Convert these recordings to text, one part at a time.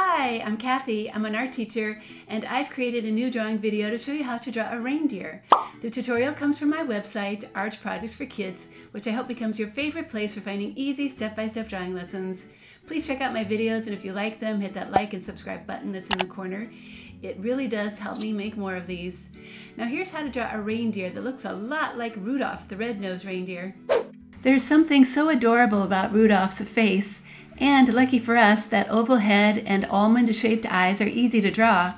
Hi, I'm Kathy. I'm an art teacher and I've created a new drawing video to show you how to draw a reindeer. The tutorial comes from my website, Art Projects for Kids, which I hope becomes your favorite place for finding easy step-by-step -step drawing lessons. Please check out my videos and if you like them, hit that like and subscribe button that's in the corner. It really does help me make more of these. Now here's how to draw a reindeer that looks a lot like Rudolph, the red-nosed reindeer. There's something so adorable about Rudolph's face and lucky for us, that oval head and almond shaped eyes are easy to draw.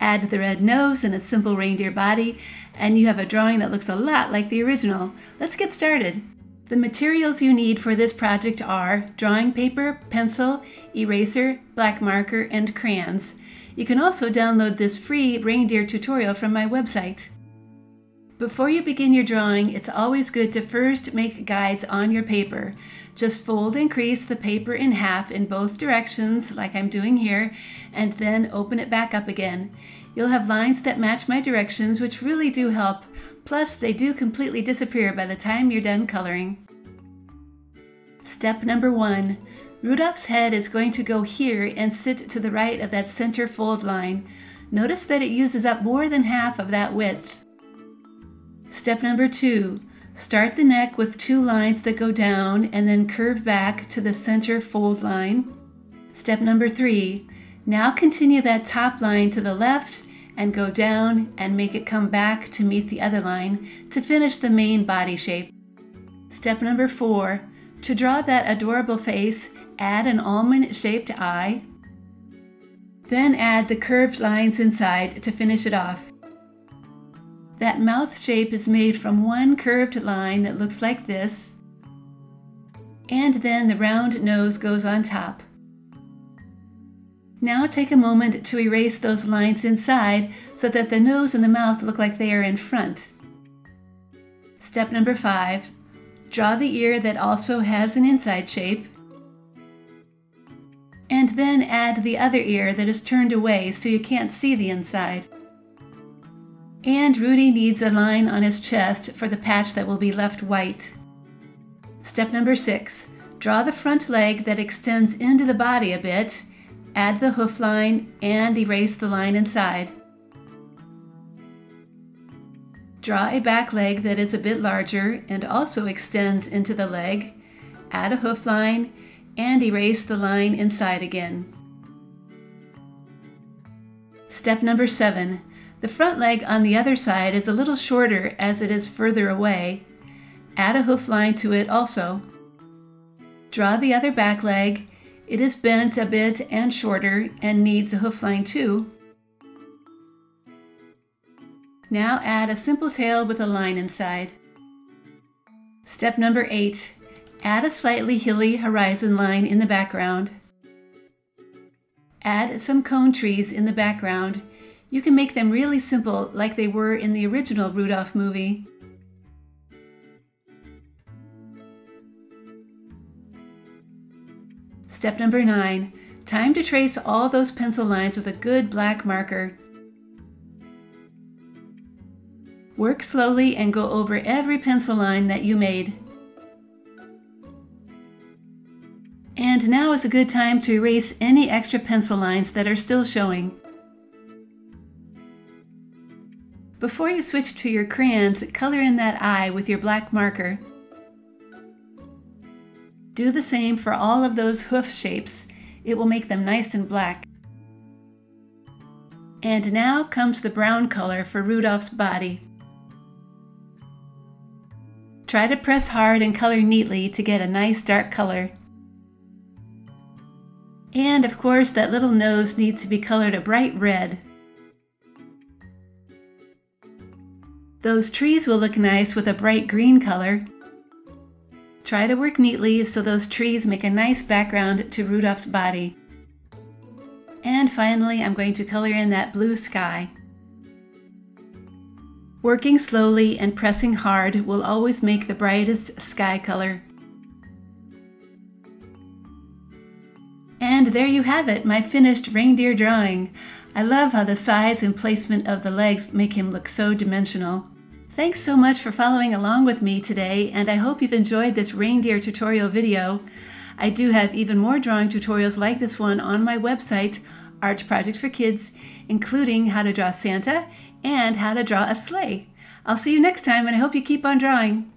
Add the red nose and a simple reindeer body, and you have a drawing that looks a lot like the original. Let's get started. The materials you need for this project are drawing paper, pencil, eraser, black marker, and crayons. You can also download this free reindeer tutorial from my website. Before you begin your drawing, it's always good to first make guides on your paper. Just fold and crease the paper in half in both directions, like I'm doing here, and then open it back up again. You'll have lines that match my directions, which really do help. Plus, they do completely disappear by the time you're done coloring. Step number one. Rudolph's head is going to go here and sit to the right of that center fold line. Notice that it uses up more than half of that width. Step number two. Start the neck with two lines that go down and then curve back to the center fold line. Step number three, now continue that top line to the left and go down and make it come back to meet the other line to finish the main body shape. Step number four, to draw that adorable face, add an almond shaped eye. Then add the curved lines inside to finish it off. That mouth shape is made from one curved line that looks like this, and then the round nose goes on top. Now take a moment to erase those lines inside so that the nose and the mouth look like they are in front. Step number five, draw the ear that also has an inside shape, and then add the other ear that is turned away so you can't see the inside. And Rudy needs a line on his chest for the patch that will be left white. Step number six, draw the front leg that extends into the body a bit, add the hoof line, and erase the line inside. Draw a back leg that is a bit larger and also extends into the leg, add a hoof line, and erase the line inside again. Step number seven, the front leg on the other side is a little shorter as it is further away. Add a hoof line to it also. Draw the other back leg. It is bent a bit and shorter and needs a hoof line too. Now add a simple tail with a line inside. Step number 8. Add a slightly hilly horizon line in the background. Add some cone trees in the background you can make them really simple like they were in the original Rudolph movie. Step number nine, time to trace all those pencil lines with a good black marker. Work slowly and go over every pencil line that you made. And now is a good time to erase any extra pencil lines that are still showing. Before you switch to your crayons, color in that eye with your black marker. Do the same for all of those hoof shapes. It will make them nice and black. And now comes the brown color for Rudolph's body. Try to press hard and color neatly to get a nice dark color. And of course, that little nose needs to be colored a bright red. Those trees will look nice with a bright green color. Try to work neatly so those trees make a nice background to Rudolph's body. And finally, I'm going to color in that blue sky. Working slowly and pressing hard will always make the brightest sky color. And there you have it, my finished reindeer drawing. I love how the size and placement of the legs make him look so dimensional. Thanks so much for following along with me today, and I hope you've enjoyed this reindeer tutorial video. I do have even more drawing tutorials like this one on my website, Art projects for kids, including how to draw Santa and how to draw a sleigh. I'll see you next time, and I hope you keep on drawing.